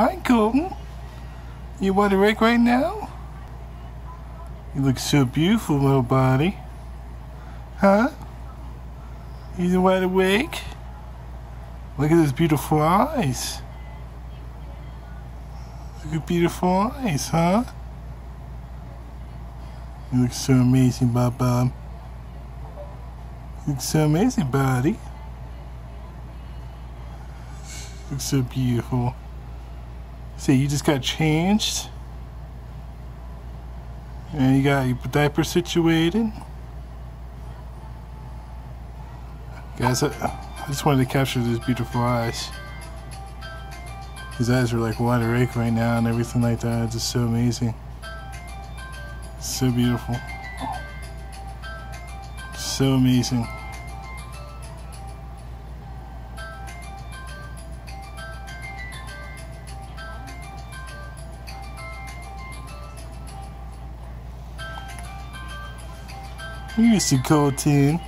Hi, Colton. You wide awake right now? You look so beautiful, little body. Huh? You wide awake? Look at those beautiful eyes. Look at beautiful eyes, huh? You look so amazing, Bob Bob. You look so amazing, buddy. You look so beautiful. See, you just got changed. And you got your diaper situated. Guys, I, just wanted to capture those beautiful eyes. His eyes are like wide awake right now and everything like that. It's just so amazing. So beautiful. So amazing. You used to Colton.